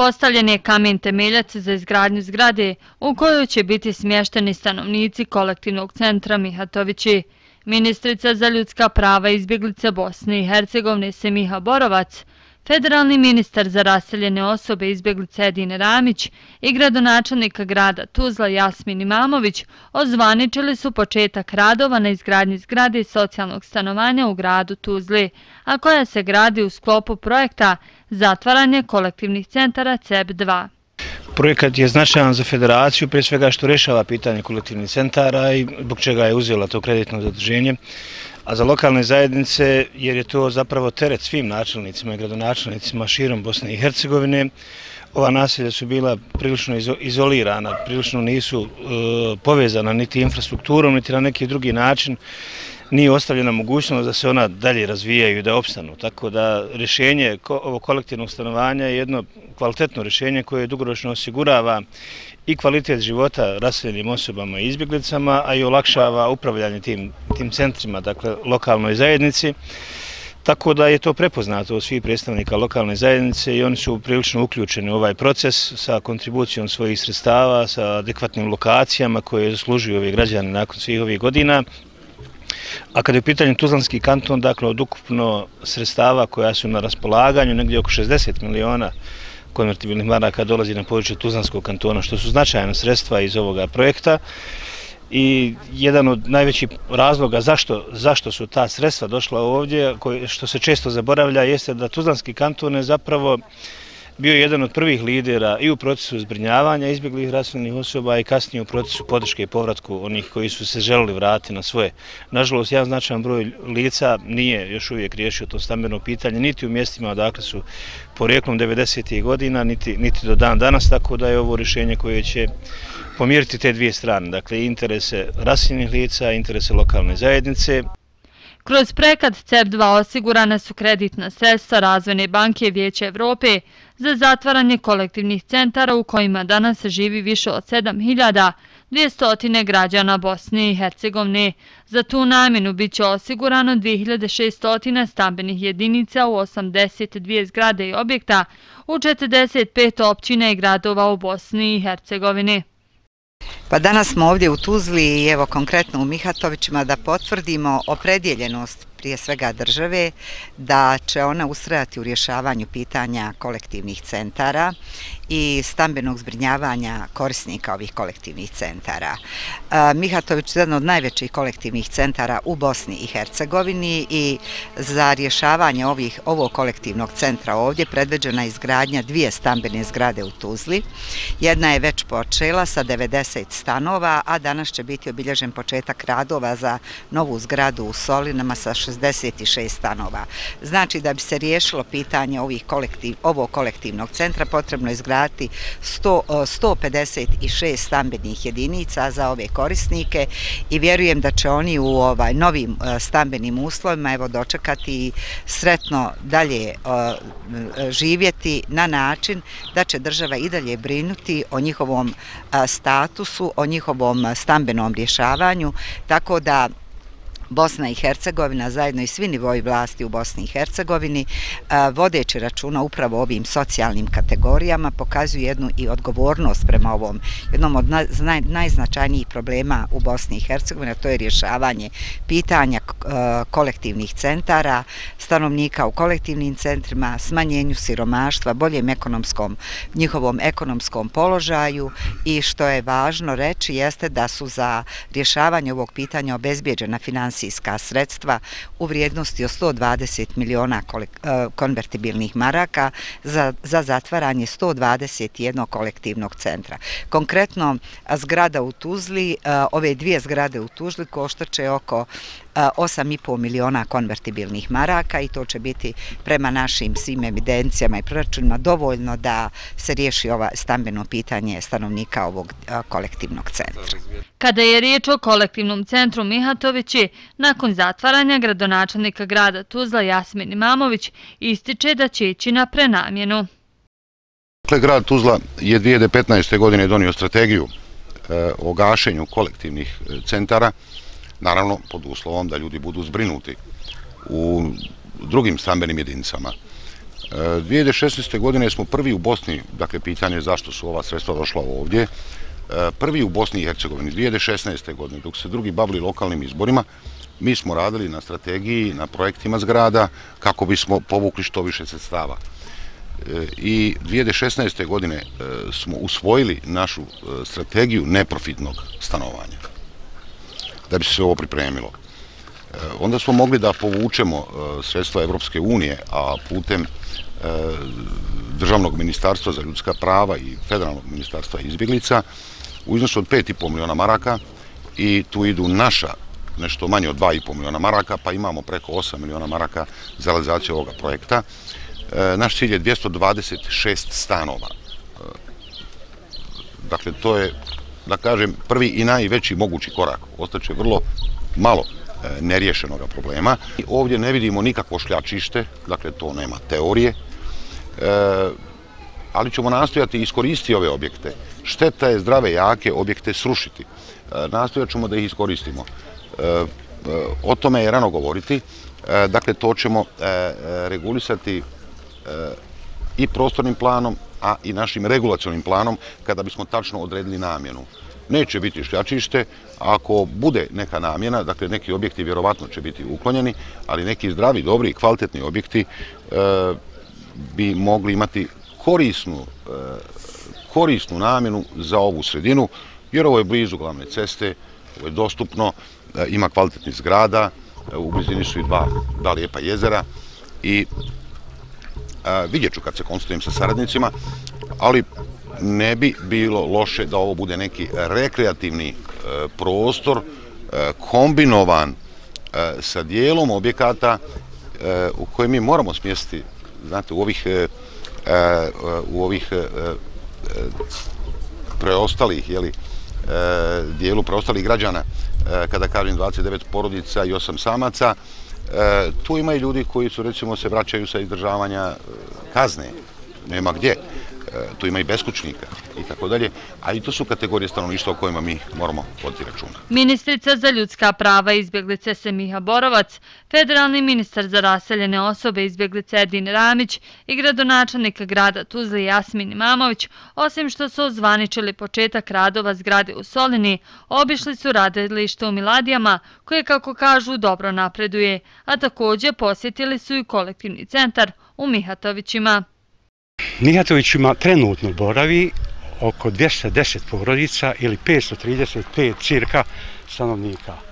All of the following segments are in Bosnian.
Postavljen je kamen temeljac za izgradnju zgrade u kojoj će biti smješteni stanovnici kolektivnog centra Mihatovići. Ministrica za ljudska prava izbjeglice Bosne i Hercegovine Semiha Borovac Federalni ministar za raseljene osobe izbjeglice Edine Ramić i gradonačelnika grada Tuzla Jasmin Imamović ozvaničili su početak radova na izgradnji zgrade socijalnog stanovanja u gradu Tuzli, a koja se gradi u sklopu projekta Zatvaranje kolektivnih centara CEP2. Projekat je značajan za federaciju, pre svega što rešava pitanje kolektivnih centara i zbog čega je uzela to kreditno zadrženje a za lokalne zajednice, jer je to zapravo teret svim načelnicima i gradonačelnicima širom Bosne i Hercegovine, ova naselja su bila prilično izolirana, prilično nisu e, povezana niti infrastrukturom, niti na neki drugi način, nije ostavljena mogućnost da se ona dalje razvijaju i da opstanu. Tako da rješenje ovo kolektivnog stanovanja je jedno kvalitetno rješenje koje dugoročno osigurava i kvalitet života raseljenim osobama i izbjeglicama, a i olakšava upravljanje tim, tim centrima, dakle lokalnoj zajednici. Tako da je to prepoznato od svih predstavnika lokalne zajednice i oni su prilično uključeni u ovaj proces sa kontribucijom svojih sredstava, sa adekvatnim lokacijama koje zaslužuju ovi građani nakon svih ovih godina. A kada je u pitanju Tuzlanski kanton, dakle od ukupno sredstava koja su na raspolaganju, negdje oko 60 miliona konvertibilnih maraka dolazi na područje Tuzlanskog kantona, što su značajne sredstva iz ovoga projekta. I jedan od najvećih razloga zašto, zašto su ta sredstva došla ovdje, što se često zaboravlja, jeste da Tuzlanski kanton je zapravo bio jedan od prvih lidera i u procesu zbrinjavanja izbjeglih raseljenih osoba i kasnije u procesu podrške i povratku onih koji su se želili vratiti na svoje. Nažalost, jedan značajan broj lica nije još uvijek riješio to stambeno pitanje, niti u mjestima odakle su porijeklom 90. godina, niti, niti do dan danas, tako da je ovo rješenje koje će pomiriti te dvije strane, dakle interese raseljenih lica, interese lokalne zajednice. Kroz prekad CEP2 osigurane su kreditna sredstva Razvojne banke Vijeće Evrope za zatvaranje kolektivnih centara u kojima danas živi više od 7200 građana Bosne i Hercegovine. Za tu namjenu bit će osigurano 2600 stambenih jedinica u 82 zgrade i objekta u 45 općine i gradova u Bosni i Hercegovini. Pa danas smo ovdje u Tuzli i evo konkretno u Mihatovićima da potvrdimo opredjeljenost prije svega države, da će ona ustrajati u rješavanju pitanja kolektivnih centara i stambenog zbrinjavanja korisnika ovih kolektivnih centara. E, Mihatović je jedan od najvećih kolektivnih centara u Bosni i Hercegovini i za rješavanje ovih, ovog kolektivnog centra ovdje predveđena izgradnja dvije stambene zgrade u Tuzli. Jedna je već počela sa 90 stanova, a danas će biti obilježen početak radova za novu zgradu u Solinama sa 66 stanova. Znači da bi se riješilo pitanje ovih kolektiv, ovog kolektivnog centra potrebno je izgraditi 100, 156 stambenih jedinica za ove korisnike i vjerujem da će oni u ovaj novim e, stambenim uslovima evo dočekati sretno dalje e, živjeti na način da će država i dalje brinuti o njihovom e, statusu, o njihovom stambenom rješavanju, tako da Bosna i Hercegovina, zajedno i svi nivoji vlasti u Bosni i Hercegovini, e, vodeći računa upravo ovim socijalnim kategorijama, pokazuju jednu i odgovornost prema ovom jednom od najznačajnijih problema u Bosni i Hercegovini, to je rješavanje pitanja e, kolektivnih centara, stanovnika u kolektivnim centrima, smanjenju siromaštva, boljem ekonomskom, njihovom ekonomskom položaju i što je važno reći jeste da su za rješavanje ovog pitanja obezbjeđena financija financijska sredstva u vrijednosti od 120 miliona e, konvertibilnih maraka za, za zatvaranje 121 kolektivnog centra. Konkretno, zgrada u Tuzli, e, ove dvije zgrade u Tuzli koštače oko 8,5 miliona konvertibilnih maraka i to će biti prema našim svim evidencijama i proračunima dovoljno da se riješi ova stambeno pitanje stanovnika ovog kolektivnog centra. Kada je riječ o kolektivnom centru Mihatovići, nakon zatvaranja gradonačelnika grada Tuzla Jasmin Imamović ističe da će ići na prenamjenu. Dakle, grad Tuzla je 2015. godine donio strategiju e, o gašenju kolektivnih e, centara naravno pod uslovom da ljudi budu zbrinuti u drugim stambenim jedinicama. E, 2016. godine smo prvi u Bosni, dakle pitanje zašto su ova sredstva došla ovdje, e, prvi u Bosni i Hercegovini 2016. godine, dok se drugi bavili lokalnim izborima, mi smo radili na strategiji, na projektima zgrada, kako bismo povukli što više sredstava. E, I 2016. godine smo usvojili našu strategiju neprofitnog stanovanja, da bi se ovo pripremilo. E, onda smo mogli da povučemo e, sredstva Evropske unije, a putem e, Državnog ministarstva za ljudska prava i Federalnog ministarstva izbjeglica u iznosu od 5,5 miliona maraka i tu idu naša nešto manje od 2,5 miliona maraka, pa imamo preko 8 miliona maraka za realizaciju ovoga projekta. Naš cilj je 226 stanova. Dakle, to je, da kažem, prvi i najveći mogući korak. Ostaće vrlo malo e, neriješenog problema. Ovdje ne vidimo nikakvo šljačište, dakle, to nema teorije, e, ali ćemo nastojati iskoristiti ove objekte. Šteta je zdrave, jake objekte srušiti. E, nastojat ćemo da ih iskoristimo. E, o tome je rano govoriti. Dakle, to ćemo regulisati i prostornim planom, a i našim regulacionim planom, kada bismo tačno odredili namjenu. Neće biti šljačište, ako bude neka namjena, dakle neki objekti vjerovatno će biti uklonjeni, ali neki zdravi, dobri i kvalitetni objekti e, bi mogli imati korisnu, e, korisnu namjenu za ovu sredinu, jer ovo je blizu glavne ceste, ovo je dostupno, e, ima kvalitetni zgrada, u blizini su i dva, dva lijepa jezera i vidjet ću kad se konsultujem sa saradnicima, ali ne bi bilo loše da ovo bude neki rekreativni e, prostor e, kombinovan e, sa dijelom objekata u koje mi moramo smjestiti znate, u ovih u ovih preostalih jeli, dijelu preostalih građana. Kada kažem 29 porodica i 8 samaca E, tu ima i ljudi koji su, recimo, se vraćaju sa izdržavanja e, kazne, nema gdje. E, tu ima i beskućnika i tako dalje, a i to su kategorije stanovništva o kojima mi moramo voditi računa. Ministrica za ljudska prava izbjeglice Semiha Borovac, federalni ministar za raseljene osobe izbjeglice Edin Ramić i gradonačelnik grada Tuzli Jasmin Imamović, osim što su ozvaničili početak radova zgrade u Solini, obišli su radilište u Miladijama, koje, kako kažu, dobro napreduje, a također posjetili su i kolektivni centar u Mihatovićima. Nihatovićima trenutno boravi oko 210 porodica ili 535 cirka stanovnika.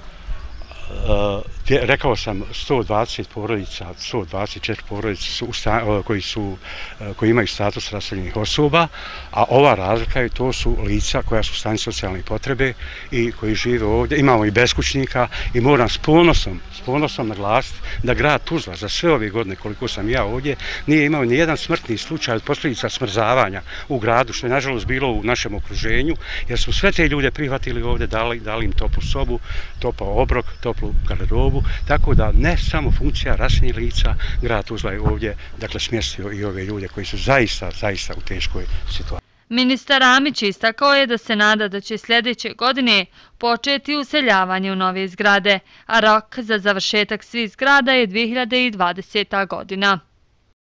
E, rekao sam 120 porodica, 124 porodice su eh, koji, su, eh, koji imaju status raseljenih osoba, a ova razlika je to su lica koja su stanje socijalne potrebe i koji žive ovdje. Imamo i beskućnika i moram s ponosom, s ponosom naglasiti da grad Tuzla za sve ove godine koliko sam ja ovdje nije imao ni jedan smrtni slučaj od posljedica smrzavanja u gradu, što je nažalost bilo u našem okruženju, jer smo sve te ljude prihvatili ovdje, dali, dali im toplu sobu, topao obrok, toplu garderobu, tako da ne samo funkcija rasnih lica, grad Tuzla je ovdje dakle, smjestio i ove ljude koji su zaista, zaista u teškoj situaciji. Ministar Amić istakao je da se nada da će sljedeće godine početi useljavanje u nove zgrade, a rok za završetak svih zgrada je 2020. godina.